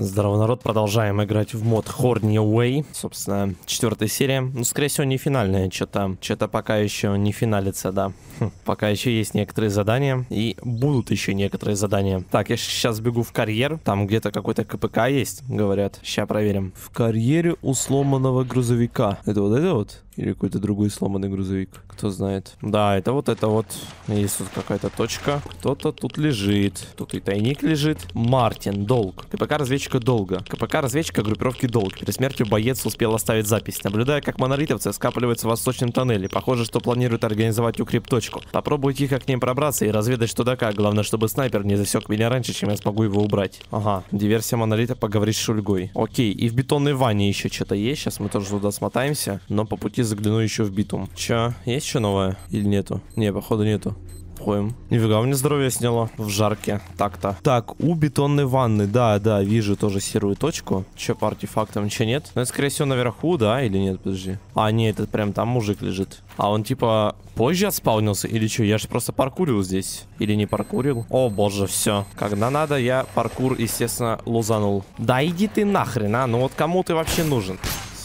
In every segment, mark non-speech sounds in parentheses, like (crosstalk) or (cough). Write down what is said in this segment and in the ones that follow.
Здорово, народ, продолжаем играть в мод Horny Away. Собственно, четвертая серия. Ну, скорее всего, не финальная. Что-то что пока еще не финалится, да. Хм, пока еще есть некоторые задания. И будут еще некоторые задания. Так, я сейчас бегу в карьер. Там где-то какой-то КПК есть, говорят. Сейчас проверим. В карьере у сломанного грузовика. Это вот это вот? Или какой-то другой сломанный грузовик. Кто знает. Да, это вот это вот. Есть тут какая-то точка. Кто-то тут лежит. Тут и тайник лежит. Мартин, долг. КПК разведчика долга. КПК разведчика группировки долг. Перед смертью боец успел оставить запись. Наблюдая, как монолитовцы скапливаются в восточном тоннеле. Похоже, что планируют организовать укреп-точку. Попробую тихо к ним пробраться и разведать что да как. Главное, чтобы снайпер не засек меня раньше, чем я смогу его убрать. Ага, диверсия монолита поговорить с Шульгой. Окей, и в бетонной ванне еще что-то есть. Сейчас мы тоже туда смотаемся. Но по пути загляну еще в битум. Че, есть что новое? Или нету? Не, походу нету. Ходим. Нифига, мне здоровье сняло в жарке. Так-то. Так, у бетонной ванны. Да, да, вижу тоже серую точку. Че по артефактам? Ничего нет? Ну, это, скорее всего, наверху, да? Или нет? Подожди. А, нет, это прям там мужик лежит. А он, типа, позже отспаунился? Или что? Я же просто паркурил здесь. Или не паркурил? О, боже, все. Когда надо, я паркур, естественно, лузанул. Да иди ты нахрен, а? Ну вот кому ты вообще нужен?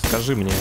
Скажи мне.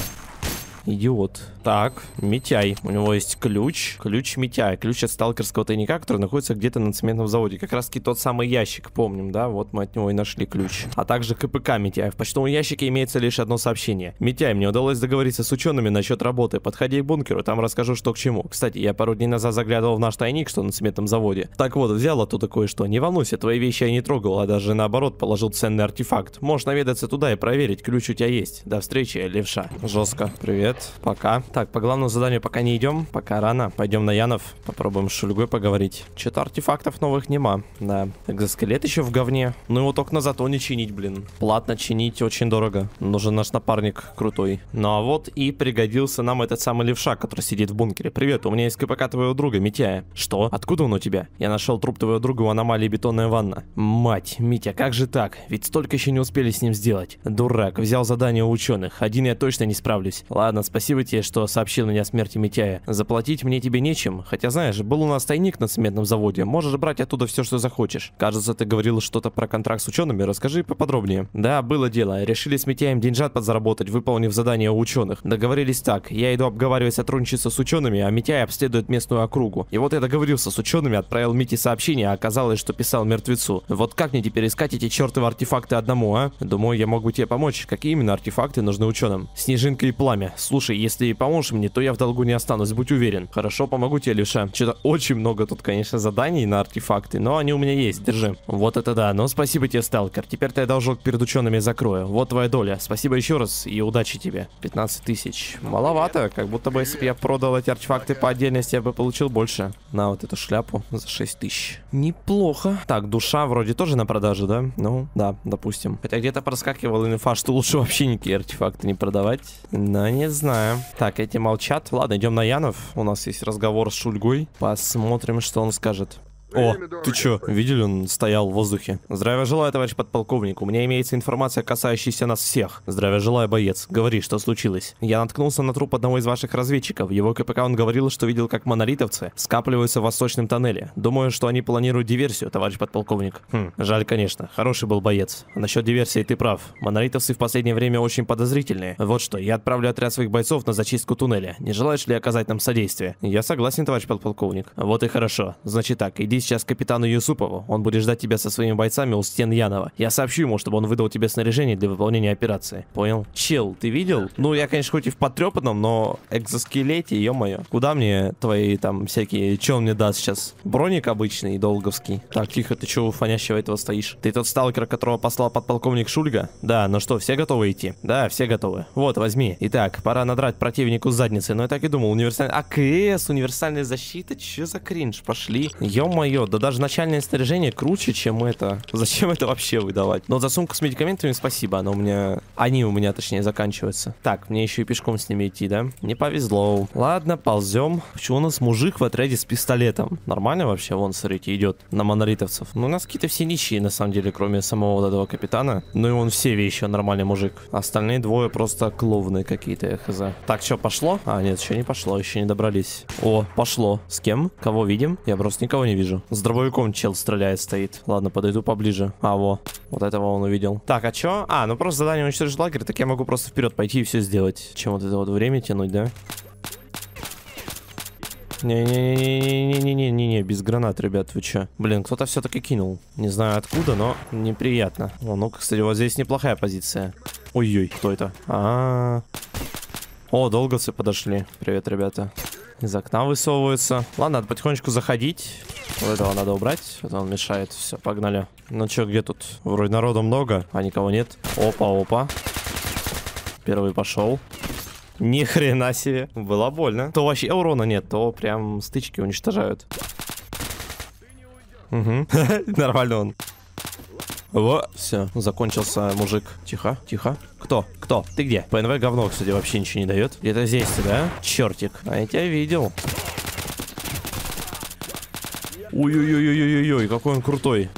Идиот. Так, Митяй. У него есть ключ. Ключ Митяй. Ключ от сталкерского тайника, который находится где-то на цементном заводе. Как раз таки тот самый ящик, помним, да? Вот мы от него и нашли ключ. А также КПК Митяй. В почтовом ящике имеется лишь одно сообщение. Митяй, мне удалось договориться с учеными насчет работы. Подходи к бункеру, там расскажу, что к чему. Кстати, я пару дней назад заглядывал в наш тайник, что на цементном заводе. Так вот, взял оттуда кое-что. Не волнуйся, твои вещи я не трогал, а даже наоборот положил ценный артефакт. Можешь наведаться туда и проверить, ключ у тебя есть. До встречи, левша. Жестко. Привет. Пока. Так, по главному заданию пока не идем, пока рано. Пойдем на Янов, попробуем с Шульгой поговорить. Что-то артефактов новых нема. Да, экзоскелет еще в говне. Ну его только на зато не чинить, блин. Платно чинить очень дорого. Нужен наш напарник крутой. Ну а вот и пригодился нам этот самый левша, который сидит в бункере. Привет, у меня есть КПК твоего друга, Митяя. Что? Откуда он у тебя? Я нашел труп твоего друга в аномалии бетонная ванна. Мать, Митя, как же так? Ведь столько еще не успели с ним сделать. Дурак, взял задание у ученых. Один я точно не справлюсь. Ладно, спасибо тебе, что сообщил мне о смерти Митяя. Заплатить мне тебе нечем. Хотя, знаешь, был у нас тайник на цементном заводе. Можешь брать оттуда все, что захочешь. Кажется, ты говорил что-то про контракт с учеными. Расскажи поподробнее. Да, было дело. Решили с Митяем деньжат подзаработать, выполнив задание у ученых. Договорились так. Я иду обговаривать сотрудничество с учеными, а Митяй обследует местную округу. И вот я договорился с учеными, отправил Мите сообщение, а оказалось, что писал мертвецу. Вот как мне теперь искать эти чертовы артефакты одному, а? Думаю, я могу тебе помочь. Какие именно артефакты нужны ученым? Снежинка и пламя. Слушай, если поможешь мне, то я в долгу не останусь, будь уверен. Хорошо, помогу тебе, Леша. Что-то очень много тут, конечно, заданий на артефакты, но они у меня есть, держи. Вот это да, ну спасибо тебе, сталкер. Теперь ты должок перед учеными закрою. Вот твоя доля. Спасибо еще раз и удачи тебе. 15 тысяч. Маловато, как будто бы если бы я продал эти артефакты по отдельности, я бы получил больше. На вот эту шляпу за 6 тысяч. Неплохо. Так, душа вроде тоже на продаже, да? Ну, да, допустим. Хотя где-то проскакивал инфа, что лучше вообще никакие артефакты не продавать. Но не знаю. Так, эти молчат. Ладно, идем на Янов. У нас есть разговор с Шульгой. Посмотрим, что он скажет. О, ты чё, видели, он стоял в воздухе. Здравия желаю, товарищ подполковник. У меня имеется информация, касающаяся нас всех. Здравия желаю, боец. Говори, что случилось. Я наткнулся на труп одного из ваших разведчиков. Его КПК он говорил, что видел, как монолитовцы скапливаются в восточном тоннеле. Думаю, что они планируют диверсию, товарищ подполковник. Хм, жаль, конечно. Хороший был боец. Насчет диверсии ты прав. Монолитовцы в последнее время очень подозрительные. Вот что, я отправлю отряд своих бойцов на зачистку туннеля. Не желаешь ли оказать нам содействие? Я согласен, товарищ подполковник. Вот и хорошо. Значит так, иди сейчас к капитану Юсупову. Он будет ждать тебя со своими бойцами у стен Янова. Я сообщу ему, чтобы он выдал тебе снаряжение для выполнения операции. Понял? Чел, ты видел? Ну, я, конечно, хоть и в потрепанном, но экзоскелете, ё-моё. Куда мне твои там всякие... Чё он мне даст сейчас? Броник обычный, долговский. Так, тихо, ты у фонящего этого стоишь? Ты тот сталкер, которого послал подполковник Шульга? Да, ну что, все готовы идти? Да, все готовы. Вот, возьми. Итак, пора надрать противнику задницы. Но я так и думал, универсальный... АКС, универсальная защита? Чё за кринж? Пошли. Ё-моё, да даже начальное снаряжение круче, чем это. (laughs) Зачем это вообще выдавать? Но за сумку с медикаментами спасибо, она у меня... Они у меня, точнее, заканчиваются. Так, мне еще и пешком с ними идти, да? Не повезло. Ладно, ползем. Почему у нас мужик в отряде с пистолетом? Нормально вообще? Вон, смотрите, идет на монолитовцев. Ну, у нас какие-то все нищие, на самом деле, кроме самого вот этого капитана. Ну и он все вещи, нормальный мужик. Остальные двое просто клоуны какие-то, хз. Так, что, пошло? А, нет, еще не пошло, еще не добрались. О, пошло. С кем? Кого видим? Я просто никого не вижу. С дробовиком чел стреляет, стоит. Ладно, подойду поближе. А, во. Вот этого он увидел. Так, а чё? А, ну просто задание уничтожить лагерь, так я могу просто вперед пойти и все сделать. Чем вот это вот время тянуть, да? Не-не-не-не-не-не-не-не, без гранат, ребят, вы чё? Блин, кто-то все-таки кинул. Не знаю откуда, но неприятно. О, ну, кстати, вот здесь неплохая позиция. Ой-ой, кто это? А, -а, а О, долговцы подошли. Привет, ребята. Из окна высовываются. Ладно, надо потихонечку заходить. Вот этого надо убрать. Это он мешает. Все, погнали. Ну чё, где тут? Вроде народу много, а никого нет. Опа, опа. Первый пошел. Ни хрена себе. Было больно. То вообще урона нет, то прям стычки уничтожают. Угу. (laughs) Нормально он. Во, все, закончился мужик. Тихо, тихо. Кто? Кто? Ты где? ПНВ говно, кстати, вообще ничего не дает. Где-то здесь ты, да? Чертик. А я тебя видел. Ой-ой-ой-ой-ой-ой, какой он крутой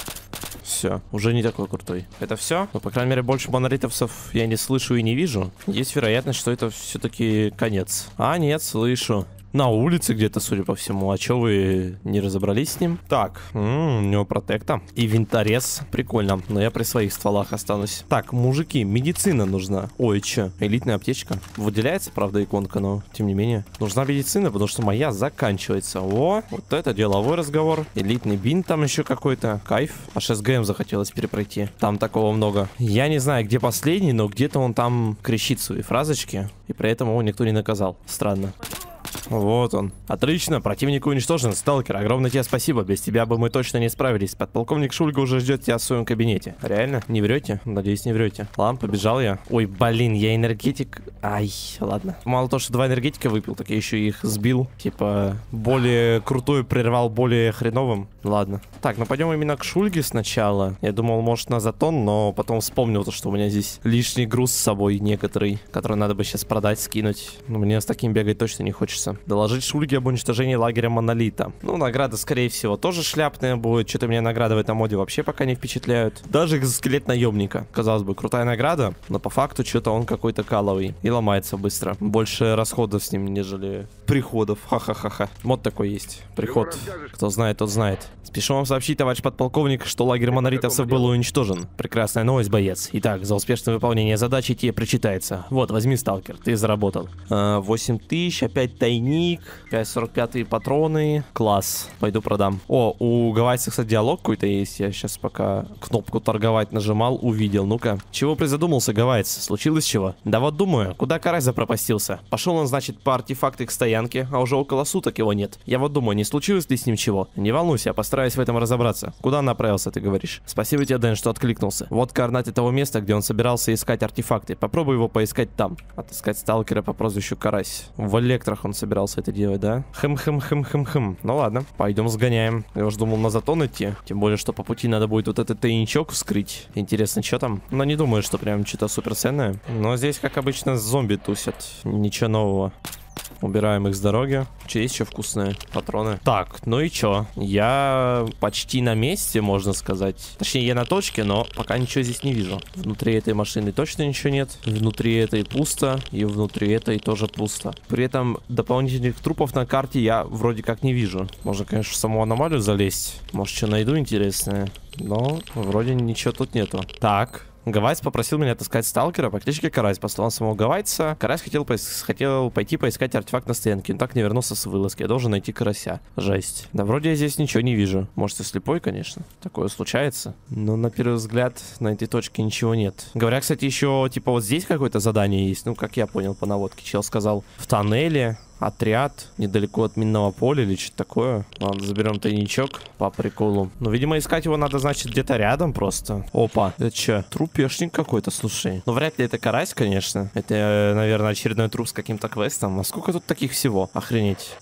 все. Уже не такой крутой. Это все? Ну, по крайней мере, больше монолитовцев я не слышу и не вижу. Есть вероятность, что это все-таки конец. А, нет, слышу. На улице где-то, судя по всему. А чё вы не разобрались с ним? Так, м -м, у него протекта. И винторез. Прикольно. Но я при своих стволах останусь. Так, мужики, медицина нужна. Ой, чё? Элитная аптечка. Выделяется, правда, иконка, но тем не менее. Нужна медицина, потому что моя заканчивается. О, вот это деловой разговор. Элитный бинт там еще какой-то. Кайф. Аж СГМ захотелось перепройти. Там такого много. Я не знаю, где последний, но где-то он там кричит свои фразочки. И при этом его никто не наказал. Странно. Вот он. Отлично, противник уничтожен. Сталкер, огромное тебе спасибо. Без тебя бы мы точно не справились. Подполковник Шульга уже ждет тебя в своем кабинете. Реально? Не врете? Надеюсь, не врете. Ладно, побежал я. Ой, блин, я энергетик. Ай, ладно. Мало то, что два энергетика выпил, так я еще их сбил. Типа, более крутой прервал более хреновым. Ладно. Так, ну пойдем именно к Шульге сначала. Я думал, может, на затон, но потом вспомнил то, что у меня здесь лишний груз с собой некоторый, который надо бы сейчас продать, скинуть. Но мне с таким бегать точно не хочется. Доложить Шульге об уничтожении лагеря Монолита. Ну, награда, скорее всего, тоже шляпная будет. Что-то меня награды в этом моде вообще пока не впечатляют. Даже скелет наемника. Казалось бы, крутая награда, но по факту что-то он какой-то каловый. И ломается быстро. Больше расходов с ним, нежели приходов. Ха-ха-ха-ха. Мод такой есть. Приход. Кто знает, тот знает. Спешу вам сообщить, товарищ подполковник, что лагерь монолитовцев был уничтожен. Прекрасная новость, боец. Итак, за успешное выполнение задачи тебе причитается. Вот, возьми, сталкер, ты заработал. А, 8 тысяч, опять тайник, 45 патроны. Класс. Пойду продам. О, у гавайцев, кстати, диалог какой-то есть. Я сейчас пока кнопку торговать нажимал, увидел. Ну-ка. Чего призадумался, гавайц? Случилось чего? Да вот думаю, куда карась запропастился? Пошел он, значит, по артефакты к стоянке, а уже около суток его нет. Я вот думаю, не случилось ли с ним чего? Не волнуйся, я постараюсь в этом разобраться. Куда направился, ты говоришь? Спасибо тебе, Дэн, что откликнулся. Вот координаты того места, где он собирался искать артефакты. Попробуй его поискать там. Отыскать сталкера по прозвищу Карась. В электрах он собирался это делать, да? Хм-хм-хм-хм-хм. Ну ладно, пойдем сгоняем. Я уж думал на затон идти. Тем более, что по пути надо будет вот этот тайничок вскрыть. Интересно, что там? Но не думаю, что прям что-то суперценное. Но здесь, как обычно, зомби тусят. Ничего нового. Убираем их с дороги. Че, есть еще вкусные патроны? Так, ну и чё? Я почти на месте, можно сказать. Точнее, я на точке, но пока ничего здесь не вижу. Внутри этой машины точно ничего нет. Внутри этой пусто. И внутри этой тоже пусто. При этом дополнительных трупов на карте я вроде как не вижу. Можно, конечно, в саму аномалию залезть. Может, что найду интересное. Но вроде ничего тут нету. Так, Гавайц попросил меня отыскать сталкера по кличке Карась. Послал самого Гавайца. Карась хотел, хотел пойти поискать артефакт на стоянке. Он так не вернулся с вылазки. Я должен найти Карася. Жесть. Да вроде я здесь ничего не вижу. Может, и слепой, конечно. Такое случается. Но на первый взгляд на этой точке ничего нет. Говорят, кстати, еще типа вот здесь какое-то задание есть. Ну, как я понял по наводке. Чел сказал в тоннеле отряд недалеко от минного поля или что-то такое. Ладно, заберем тайничок по приколу. Ну, видимо, искать его надо, значит, где-то рядом просто. Опа, это что? Трупешник какой-то, слушай. Ну, вряд ли это карась, конечно. Это, наверное, очередной труп с каким-то квестом. А сколько тут таких всего? Охренеть.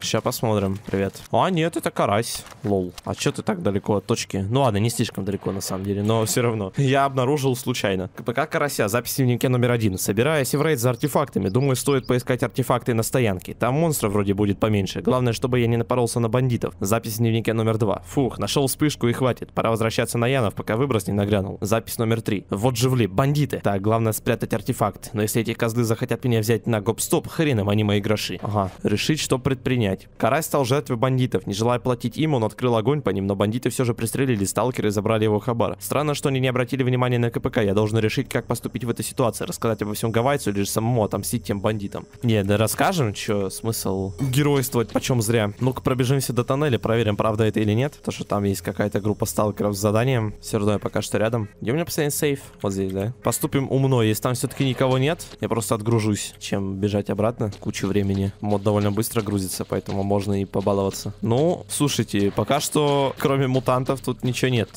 Сейчас посмотрим. Привет. А, нет, это карась. Лол. А что ты так далеко от точки? Ну ладно, не слишком далеко на самом деле, но все равно. Я обнаружил случайно. КПК карася. Запись в дневнике номер один. Собираясь в рейд за артефактами, думаю, стоит поискать артефакты на стоянке. Там монстров вроде будет поменьше. Главное, чтобы я не напоролся на бандитов. Запись в дневнике номер два. Фух, нашел вспышку и хватит. Пора возвращаться на Янов, пока выброс не нагрянул. Запись номер три. Вот живли, бандиты. Так, главное спрятать артефакт. Но если эти козлы захотят меня взять на гоп-стоп, хрен им они мои гроши. Ага, решить, что предпринять понять. Карась стал жертвой бандитов. Не желая платить им, он открыл огонь по ним, но бандиты все же пристрелили сталкеры и забрали его хабар. Странно, что они не обратили внимания на КПК. Я должен решить, как поступить в этой ситуации. Рассказать обо всем Гавайцу или же самому отомстить тем бандитам. Не, да расскажем, что смысл геройствовать почем зря. Ну-ка пробежимся до тоннеля, проверим, правда это или нет. То, что там есть какая-то группа сталкеров с заданием. Все равно я пока что рядом. Где у меня последний сейф? Вот здесь, да? Поступим умно. Если там все-таки никого нет, я просто отгружусь, чем бежать обратно. Кучу времени. Мод довольно быстро грузится, поэтому можно и побаловаться. Ну, слушайте, пока что, кроме мутантов, тут ничего нет.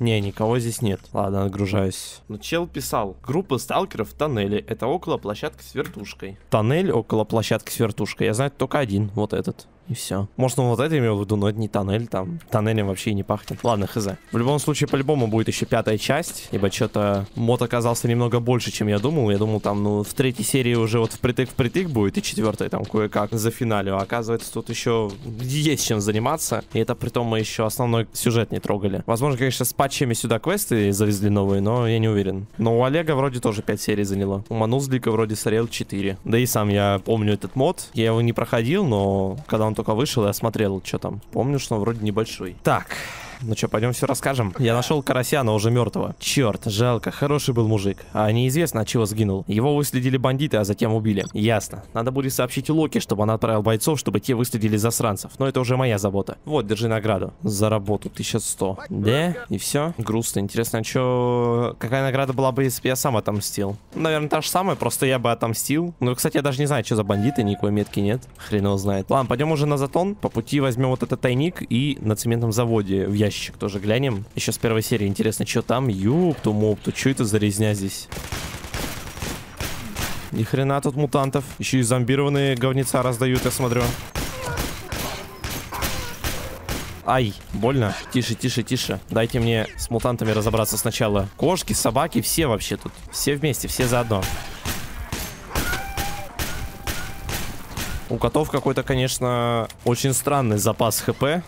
Не, никого здесь нет. Ладно, отгружаюсь. Но чел писал. Группа сталкеров в тоннеле. Это около площадки с вертушкой. Тоннель около площадки с вертушкой. Я знаю только один. Вот этот. И все. Может, он вот это имел в виду, но это не тоннель, там тоннелем вообще не пахнет. Ладно, хз. В любом случае, по-любому будет еще пятая часть, ибо что-то мод оказался немного больше, чем я думал. Я думал, там, ну, в третьей серии уже вот впритык-впритык будет, и четвертой там кое-как за финалю. А оказывается, тут еще есть чем заниматься, и это при том мы еще основной сюжет не трогали. Возможно, конечно, с патчами сюда квесты завезли новые, но я не уверен. Но у Олега вроде тоже 5 серий заняло. У Манузлика вроде сорел 4. Да и сам я помню этот мод. Я его не проходил, но когда он только вышел, я смотрел, что там. Помню, что он вроде небольшой. Так, ну что, пойдем все расскажем. Я нашел карася, но уже мертвого. Черт, жалко, хороший был мужик. А неизвестно, от чего сгинул. Его выследили бандиты, а затем убили. Ясно. Надо будет сообщить Локи, чтобы он отправил бойцов, чтобы те выследили засранцев. Но это уже моя забота. Вот, держи награду. За работу 1100. Да? И все? Грустно. Интересно, а что... Какая награда была бы, если бы я сам отомстил? Наверное, та же самая, просто я бы отомстил. Ну, кстати, я даже не знаю, что за бандиты, никакой метки нет. Хрен его знает. Ладно, пойдем уже на затон. По пути возьмем вот этот тайник и на цементном заводе в ящик тоже глянем. Еще с первой серии интересно, что там? Ёпту, мопту, что это за резня здесь? Ни хрена тут мутантов. Еще и зомбированные говнеца раздают, я смотрю. Ай, больно. Тише, тише, тише. Дайте мне с мутантами разобраться сначала. Кошки, собаки, все вообще тут. Все вместе, все заодно. У котов какой-то, конечно, очень странный запас хп.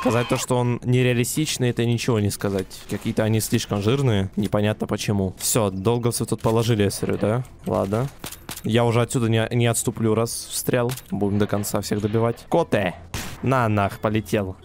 Сказать то, что он нереалистичный, это ничего не сказать. Какие-то они слишком жирные, непонятно почему. Все, долговцев тут положили, смотрю, да? Ладно. Я уже отсюда не, не отступлю, раз встрял. Будем до конца всех добивать. Коте! На нах, полетел.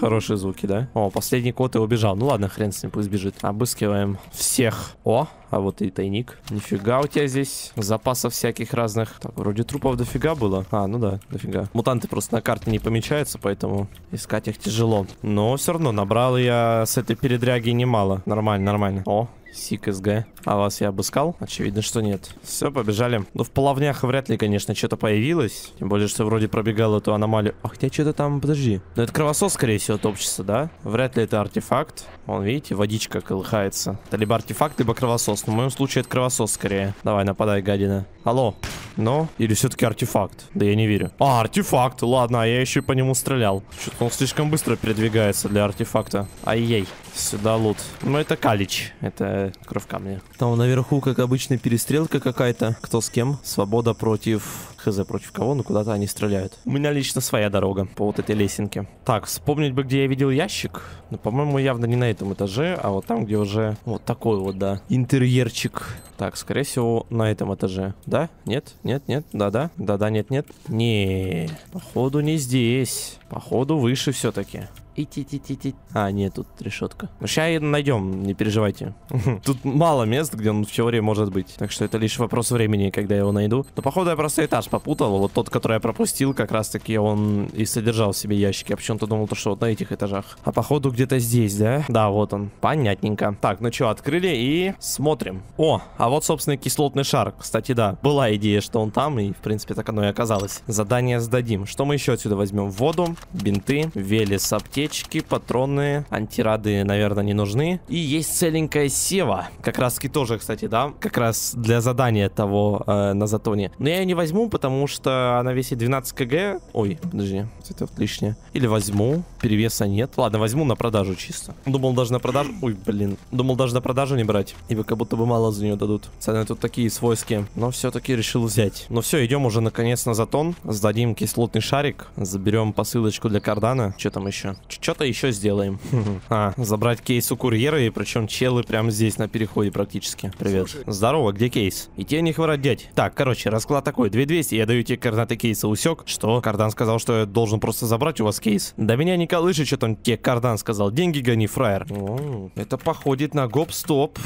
Хорошие звуки, да? О, последний кот и убежал. Ну ладно, хрен с ним, пусть бежит. Обыскиваем всех. О, а вот и тайник. Нифига у тебя здесь запасов всяких разных. Так, вроде трупов дофига было. А, ну да, дофига. Мутанты просто на карте не помечаются, поэтому искать их тяжело. Но все равно набрал я с этой передряги немало. Нормально, нормально. О, Сик СГ. А вас я обыскал? Очевидно, что нет. Все, побежали. Ну, в половнях вряд ли, конечно, что-то появилось. Тем более, что вроде пробегал эту аномалию. Ах, хотя что-то там, подожди. Ну, это кровосос, скорее всего, топчется, да? Вряд ли это артефакт. Вон, видите, водичка колыхается. Это либо артефакт, либо кровосос. Но в моем случае это кровосос, скорее. Давай, нападай, гадина. Алло. Ну? Или все-таки артефакт? Да я не верю. А, артефакт. Ладно, а я еще по нему стрелял. Что-то он слишком быстро передвигается для артефакта. Ай-яй. Сюда лут. Ну, это калич. Это кровь камня. Там наверху, как обычно, перестрелка какая-то. Кто с кем? Свобода против... Хз против кого, но куда-то они стреляют. У меня лично своя дорога по вот этой лесенке. Так, вспомнить бы, где я видел ящик. Ну, по-моему, явно не на этом этаже, а вот там, где уже вот такой вот, да, интерьерчик. Так, скорее всего, на этом этаже. Да? Нет? Нет? Нет? Да-да? Да-да? Нет? Нет? Не, походу не здесь. Походу выше все-таки. Ити-ти-ти-ти. А, нет, тут решетка. Ну, сейчас найдем, не переживайте. (laughs) Тут мало мест, где он в теории может быть. Так что это лишь вопрос времени, когда я его найду. Но походу я просто этаж попутал. Вот тот, который я пропустил, как раз таки он и содержал в себе ящики. Я почему-то думал, что вот на этих этажах. А походу где-то здесь, да? Да, вот он. Понятненько. Так, ну что, открыли и смотрим. О, а вот, собственно, кислотный шар. Кстати, да, была идея, что он там, и, в принципе, так оно и оказалось. Задание сдадим. Что мы еще отсюда возьмем? Воду, бинты, велес, аптечки аптечки, патроны, антирады, наверное, не нужны. И есть целенькая сева. Как раз таки тоже, кстати, да, как раз для задания того э, на затоне. Но я ее не возьму, потому что она весит 12 кг. Ой, подожди, это вот лишнее. Или возьму, перевеса нет. Ладно, возьму на продажу чисто. Думал даже на продажу... Ой, блин. Думал даже на продажу не брать. Ибо как будто бы мало за нее дадут. Цены тут такие свойские. Но все-таки решил взять. Ну все, идем уже наконец на затон. Сдадим кислотный шарик. Заберем посылочку для кардана. Что там еще? Что-то еще сделаем. (laughs) А, забрать кейс у курьера, и причем челы прямо здесь на переходе практически. Привет. Здорово, где кейс? И тебе не хворать, дядь. Так, короче, расклад такой. 2200, я даю тебе координаты кейса, усек. Что? Кардан сказал, что я должен просто забрать у вас кейс. Да меня не колыши, что-то он тебе Кардан сказал. Деньги гони, фраер. О, это походит на гоп-стоп.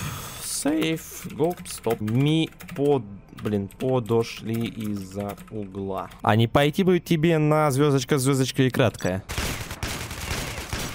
Сейф, гоп-стоп. Ми под блин, подошли из-за угла. А не пойти бы тебе на звездочка, звездочка и краткая.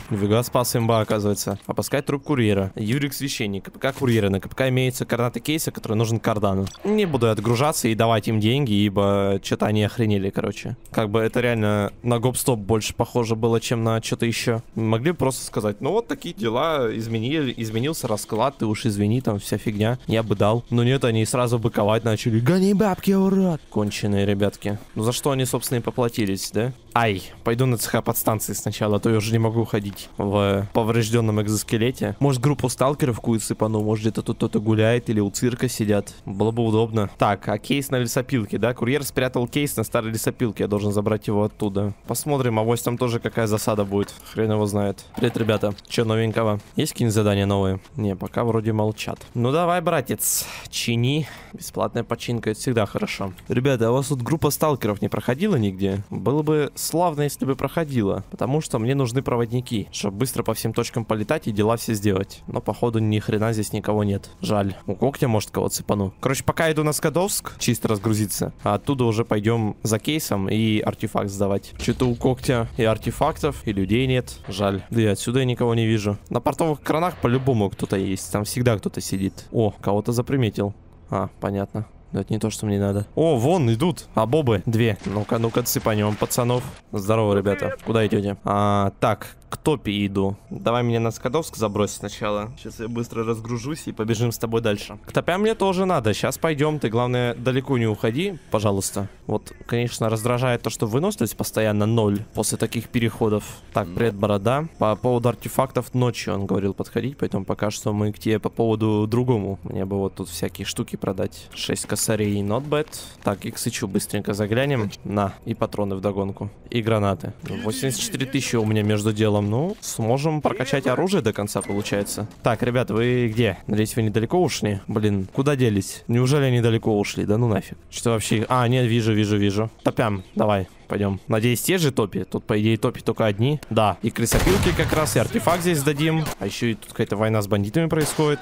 Нифига спас имба, оказывается. Опускать труп курьера. Юрик священник. КПК курьера. На КПК имеется координаты кейса, который нужен кардану. Не буду отгружаться и давать им деньги, ибо что-то они охренели, короче. Как бы это реально на гоп-стоп больше похоже было, чем на что-то еще. Могли бы просто сказать, ну вот такие дела, изменили, изменился расклад, ты уж извини, там вся фигня. Я бы дал. Но нет, они сразу быковать начали. Гони бабки, урод! Конченые ребятки. Ну за что они, собственно, и поплатились, да? Ай, пойду на цеха подстанции сначала, а то я уже не могу ходить в поврежденном экзоскелете. Может, группу сталкеров кую сыпану, может, где-то тут кто-то гуляет или у цирка сидят. Было бы удобно. Так, а кейс на лесопилке, да? Курьер спрятал кейс на старой лесопилке, я должен забрать его оттуда. Посмотрим, авось там тоже какая засада будет. Хрен его знает. Привет, ребята. Че новенького? Есть какие-нибудь задания новые? Не, пока вроде молчат. Ну давай, братец, чини. Бесплатная починка, это всегда хорошо. Ребята, а у вас тут группа сталкеров не проходила нигде? Было бы славно, если бы проходила, потому что мне нужны проводники, чтобы быстро по всем точкам полетать и дела все сделать. Но походу ни хрена здесь никого нет. Жаль. У когтя может кого цепану. Короче, пока иду на Скадовск, чисто разгрузиться, а оттуда уже пойдем за кейсом и артефакт сдавать. Что-то у когтя и артефактов, и людей нет. Жаль. Да и отсюда я никого не вижу. На портовых кранах по-любому кто-то есть. Там всегда кто-то сидит. О, кого-то заприметил. А, понятно. Но это не то, что мне надо. О, вон идут. А бобы две. Ну-ка, ну-ка, цепанем, пацанов. Здорово, ребята. Куда идете? А, так, к топе иду. Давай меня на Скадовск забрось сначала. Сейчас я быстро разгружусь и побежим с тобой дальше. К топям мне тоже надо. Сейчас пойдем. Ты, главное, далеко не уходи, пожалуйста. Вот, конечно, раздражает то, что выносливость постоянно ноль после таких переходов. Так, привет, борода. По поводу артефактов ночью он говорил подходить, поэтому пока что мы к тебе по поводу другому. Мне бы вот тут всякие штуки продать. 6 косарей, not bad. Так, иксычу быстренько заглянем. На, и патроны в догонку. И гранаты. 84 тысячи у меня между делом. Ну, сможем прокачать оружие до конца, получается. Так, ребят, вы где? Надеюсь, вы недалеко ушли? Блин, куда делись? Неужели они далеко ушли? Да ну нафиг. Что вообще? А, нет, вижу, вижу, вижу. Топям, давай. Пойдем. Надеюсь, те же топи. Тут, по идее, топи только одни. Да. И крысопилки как раз, и артефакт здесь дадим. А еще и тут какая-то война с бандитами происходит.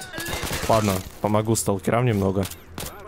Ладно, помогу сталкерам немного.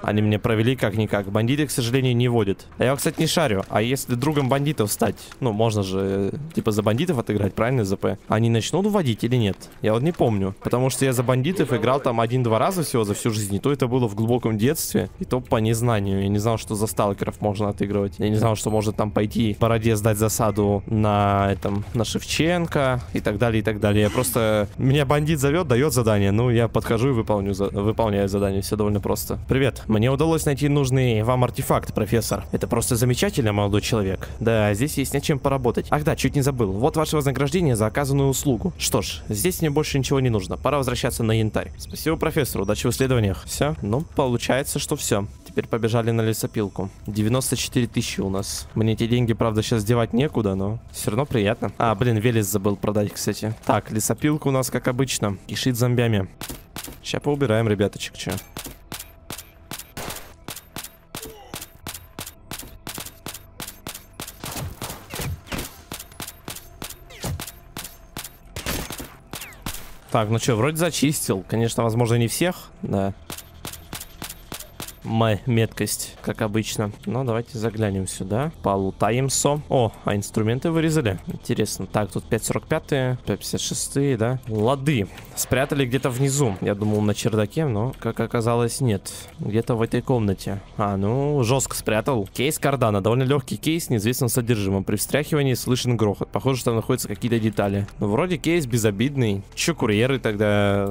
Они мне провели как-никак. Бандиты, к сожалению, не водят. А я, кстати, не шарю. А если другом бандитов стать? Ну, можно же, типа, за бандитов отыграть, правильно, ЗП? Они начнут вводить или нет? Я вот не помню. Потому что я за бандитов играл там один-два раза всего за всю жизнь. И то это было в глубоком детстве. И то по незнанию. Я не знал, что за сталкеров можно отыгрывать. Я не знал, что можно там пойти по роде сдать засаду на этом, на Шевченко и так далее, и так далее. Я просто... Меня бандит зовет, дает задание. Ну, я подхожу и выполню, за... выполняю задание. Все довольно просто. Привет. Мне удалось найти нужный вам артефакт, профессор. Это просто замечательно, молодой человек. Да, здесь есть над чем поработать. Ах да, чуть не забыл. Вот ваше вознаграждение за оказанную услугу. Что ж, здесь мне больше ничего не нужно. Пора возвращаться на янтарь. Спасибо, профессор. Удачи в исследованиях. Все? Ну, получается, что все. Теперь побежали на лесопилку. 94 тысячи у нас. Мне эти деньги, правда, сейчас девать некуда, но все равно приятно. А, блин, Велес забыл продать, кстати. Так, лесопилка у нас, как обычно, кишит зомбями. Сейчас поубираем, ребяточек, че. Так, ну что, вроде зачистил. Конечно, возможно, не всех, да. Моя меткость, как обычно. Но давайте заглянем сюда. Полутаемся. О, а инструменты вырезали. Интересно. Так, тут 5.45, 5.56, да? Лады. Спрятали где-то внизу. Я думал на чердаке, но, как оказалось, нет. Где-то в этой комнате. А, ну, жестко спрятал. Кейс кардана. Довольно легкий кейс, неизвестным содержимым. При встряхивании слышен грохот. Похоже, что там находятся какие-то детали. Ну, вроде кейс безобидный. Че курьеры тогда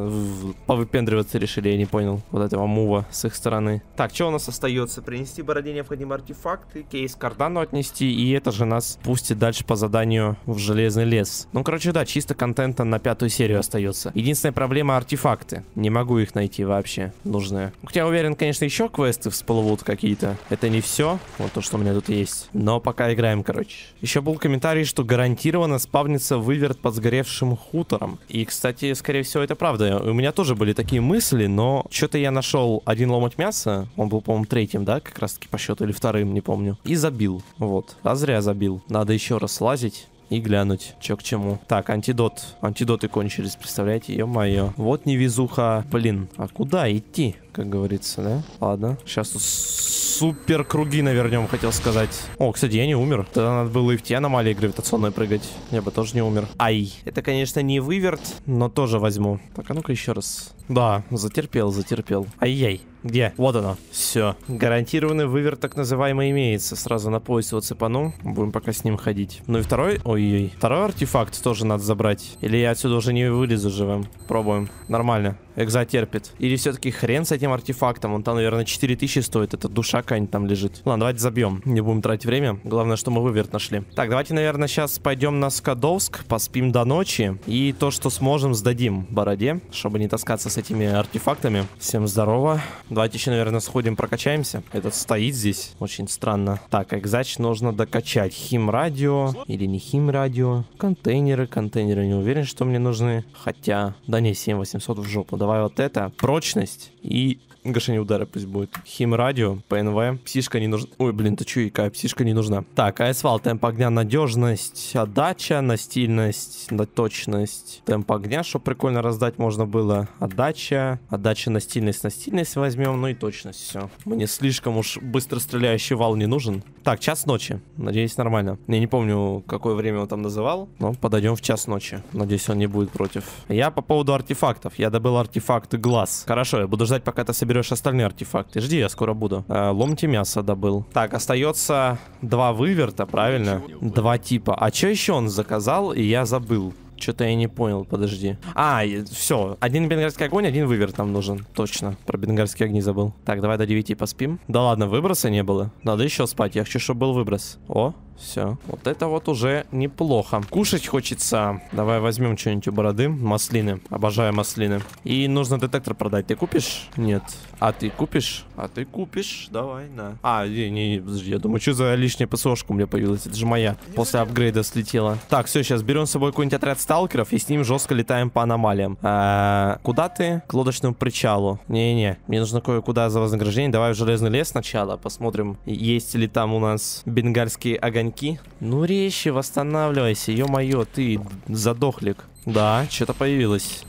повыпендриваться решили, я не понял. Вот этого мува с их стороны. Так, Так, что у нас остается? Принести бороде необходимые артефакты, кейс кардану отнести, и это же нас пустит дальше по заданию в Железный лес. Ну, короче, да, чисто контента на пятую серию остается. Единственная проблема артефакты. Не могу их найти вообще, нужные. Хотя уверен, конечно, еще квесты всплывут какие-то. Это не все, вот то, что у меня тут есть. Но пока играем, короче. Еще был комментарий, что гарантированно спавнится выверт под сгоревшим хутором. И, кстати, скорее всего, это правда. У меня тоже были такие мысли, но что-то я нашел один ломоть мяса. Он был, по-моему, третьим, да, как раз-таки по счету, или вторым, не помню. И забил. Вот. А зря забил. Надо еще раз лазить и глянуть, что к чему. Так, антидот. Антидоты кончились, представляете? Ё-моё. Вот невезуха. Блин, а куда идти, как говорится, да? Ладно. Сейчас тут супер круги навернем, хотел сказать. О, кстати, я не умер. Тогда надо было и в те аномалии гравитационной прыгать. Я бы тоже не умер. Ай. Это, конечно, не выверт, но тоже возьму. Так, а ну-ка еще раз. Да, затерпел, затерпел. Ай-яй. Где? Вот оно. Все. Гарантированный выверт так называемый имеется. Сразу на пояс его цепану. Будем пока с ним ходить. Ну и второй... Ой-ой. Второй артефакт тоже надо забрать. Или я отсюда уже не вылезу живым. Пробуем. Нормально. Экза терпит. Или все-таки хрен с этим артефактом. Он там, наверное, 4000 стоит. Это душа какая-нибудь там лежит. Ладно, давайте забьем. Не будем тратить время. Главное, что мы выверт нашли. Так, давайте, наверное, сейчас пойдем на Скадовск. Поспим до ночи. И то, что сможем, сдадим Бороде. Чтобы не таскаться с этими артефактами. Всем здорово. Давайте еще, наверное, сходим прокачаемся. Этот стоит здесь. Очень странно. Так, экзач нужно докачать. Хим-радио. Или не хим-радио. Контейнеры. Контейнеры не уверен, что мне нужны. Хотя... Да не, 7800 в жопу давай вот это. Прочность и Гашение удара пусть будет. Хим-радио, ПНВ. Псишка не нужна. Ой, блин, ты какая псишка не нужна. Так, асфальт, темп огня, надежность, отдача, настильность, на точность. Темп огня, чтобы прикольно раздать можно было. Отдача, отдача, настильность, настильность возьмем, ну и точность, все. Мне слишком уж быстро стреляющий вал не нужен. Так, час ночи. Надеюсь, нормально. Я не помню, какое время он там называл, но подойдем в час ночи. Надеюсь, он не будет против. Я по поводу артефактов. Я добыл артефакты глаз. Хорошо, я буду ждать, пока ты соберешь берешь остальные артефакты. Жди, я скоро буду. Э, ломти мясо добыл. Так, остается два выверта, правильно? Два типа. А что еще он заказал, и я забыл? Что-то я не понял, подожди. А, все. Один бенгальский огонь, один выверт нам нужен. Точно. Про бенгальские огни забыл. Так, давай до 9 поспим. Да ладно, выброса не было. Надо еще спать. Я хочу, чтобы был выброс. О, все. Вот это вот уже неплохо. Кушать хочется. Давай возьмем что-нибудь у бороды. Маслины. Обожаю маслины. И нужно детектор продать. Ты купишь? Нет. А ты купишь? А ты купишь? Давай, на. А, не, не, подожди. Я думаю, что за лишняя ПСОшка у меня появилась? Это же моя. После апгрейда слетела. Так, все, сейчас берем с собой какой-нибудь отряд сталкеров и с ним жестко летаем по аномалиям. А, куда ты? К лодочному причалу. Не-не, мне нужно кое-куда за вознаграждение. Давай в железный лес сначала. Посмотрим, есть ли там у нас бенгальские огоньки огоньки. Ну, резче восстанавливайся, ё-моё, ты задохлик. Да, что-то появилось.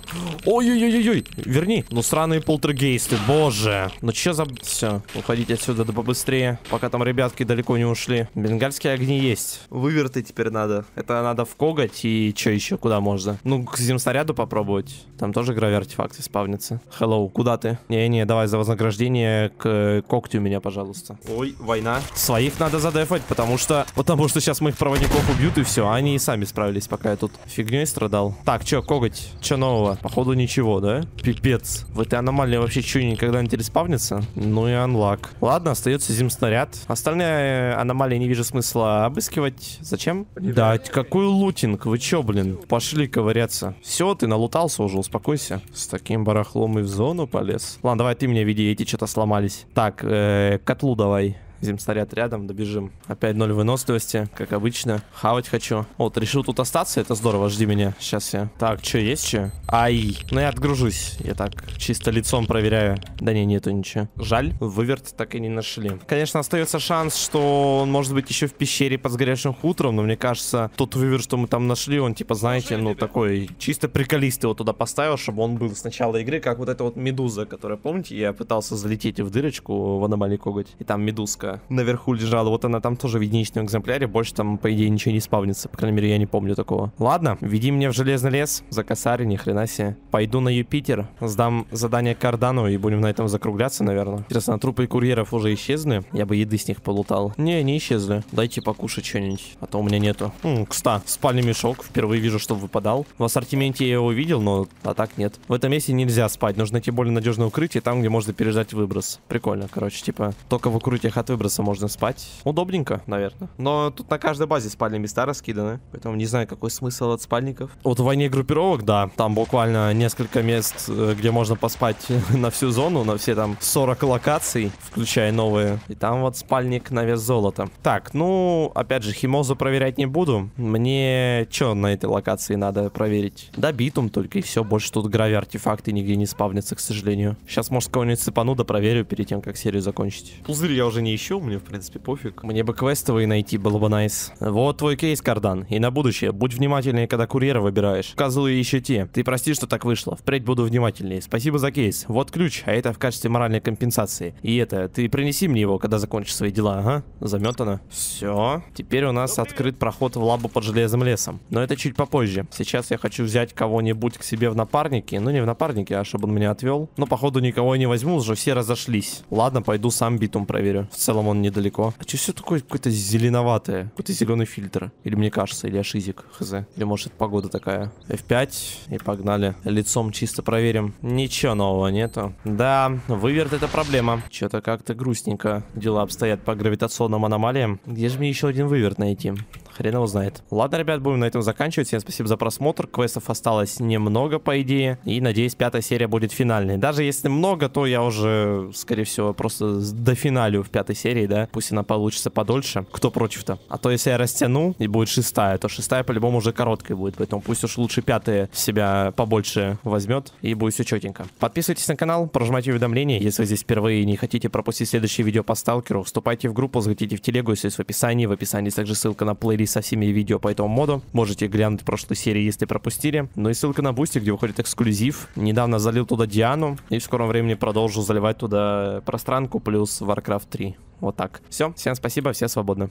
Ой-ой-ой-ой, верни. Ну, сраные полтергейсты, боже. Ну, что за... Все, уходите отсюда да побыстрее, пока там ребятки далеко не ушли. Бенгальские огни есть. Выверты теперь надо. Это надо в коготь и что еще, куда можно? Ну, к зимснаряду попробовать. Там тоже гравер артефакты спавнится. Hello, куда ты? Не-не, давай за вознаграждение к когтю меня, пожалуйста. Ой, война. Своих надо задефать, потому что... Потому что сейчас моих проводников убьют и все. Они и сами справились, пока я тут фигней страдал. Так, чё, коготь, чё нового? Походу ничего, да? Пипец. В этой аномалии вообще что, никогда не переспавнится? Ну и анлак. Ладно, остается зимснаряд. Остальные аномалии не вижу смысла обыскивать. Зачем? Да, какой лутинг? Вы чё, блин? Пошли ковыряться. Все, ты налутался уже, успокойся. С таким барахлом и в зону полез. Ладно, давай ты меня веди, эти что-то сломались. Так, э, котлу давай. Земснаряд рядом, добежим. Опять ноль выносливости, как обычно. Хавать хочу. Вот, решил тут остаться, это здорово, жди меня. Сейчас я. Так, что, есть что? Ай, ну я отгружусь. Я так чисто лицом проверяю. Да не, нету ничего. Жаль, выверт так и не нашли. Конечно, остается шанс, что он может быть еще в пещере под сгоревшим хутором, но мне кажется, тот выверт, что мы там нашли, он типа, знаете, ну такой чисто приколист его туда поставил, чтобы он был с начала игры, как вот эта вот медуза, которая, помните, я пытался залететь в дырочку в аномалии коготь, и там медузка шмотка наверху лежала. Вот она там тоже в единичном экземпляре. Больше там, по идее, ничего не спавнится. По крайней мере, я не помню такого. Ладно, веди меня в железный лес. За косарь, ни хрена себе. Пойду на Юпитер. Сдам задание Кардану и будем на этом закругляться, наверное. Интересно, трупы курьеров уже исчезли? Я бы еды с них полутал. Не, не исчезли. Дайте покушать что-нибудь. А то у меня нету. М, кста, спальный мешок. Впервые вижу, что выпадал. В ассортименте я его видел, но а так нет. В этом месте нельзя спать. Нужно найти более надежное укрытие, там, где можно переждать выброс. Прикольно, короче, типа, только в укрытиях от выброса можно спать. Удобненько, наверное. Но тут на каждой базе спальные места раскиданы, поэтому не знаю, какой смысл от спальников. Вот в войне группировок, да, там буквально несколько мест, э, где можно поспать (laughs) на всю зону, на все там 40 локаций, включая новые. И там вот спальник на вес золота. Так, ну, опять же, химозу проверять не буду. Мне что на этой локации надо проверить? Да, битум только, и все, больше тут грави артефакты нигде не спавнятся, к сожалению. Сейчас, может, кого-нибудь цепану да проверю перед тем, как серию закончить. Пузырь я уже не ищу, мне, в принципе, пофиг. Мне бы квестовые найти, было бы найс. Вот твой кейс, Кардан. И на будущее, будь внимательнее, когда курьера выбираешь. Козлы еще те. Ты прости, что так вышло. Впредь буду внимательнее. Спасибо за кейс. Вот ключ, а это в качестве моральной компенсации. И это, ты принеси мне его, когда закончишь свои дела, ага? Заметано. Все. Теперь у нас открыт проход в лабу под железным лесом. Но это чуть попозже. Сейчас я хочу взять кого-нибудь к себе в напарники. Ну, не в напарнике, а чтобы он меня отвел. Но, походу, никого я не возьму, уже все разошлись. Ладно, пойду сам битум проверю. В целом он недалеко. А что все такое какое-то зеленоватое? Какой-то зеленый фильтр. Или мне кажется, или я шизик, хз. Или может погода такая. F5 и погнали. Лицом чисто проверим. Ничего нового нету. Да, выверт это проблема. Что-то как-то грустненько дела обстоят по гравитационным аномалиям. Где же мне еще один выверт найти? Хрен его знает. Ладно, ребят, будем на этом заканчивать. Всем спасибо за просмотр. Квестов осталось немного, по идее. И, надеюсь, пятая серия будет финальной. Даже если много, то я уже, скорее всего, просто дофиналю в пятой серии, да? Пусть она получится подольше. Кто против-то? А то, если я растяну и будет шестая, то шестая по-любому уже короткой будет. Поэтому пусть уж лучше пятая себя побольше возьмет и будет все четенько. Подписывайтесь на канал, прожимайте уведомления. Если вы здесь впервые и не хотите пропустить следующее видео по сталкеру, вступайте в группу, заходите в телегу, если есть в описании. В описании также ссылка на плейлист со всеми видео по этому моду. Можете глянуть прошлые серии, если пропустили. Ну и ссылка на Бусти, где выходит эксклюзив. Недавно залил туда Диану. И в скором времени продолжу заливать туда пространку плюс Warcraft 3. Вот так. Все, всем спасибо, все свободны.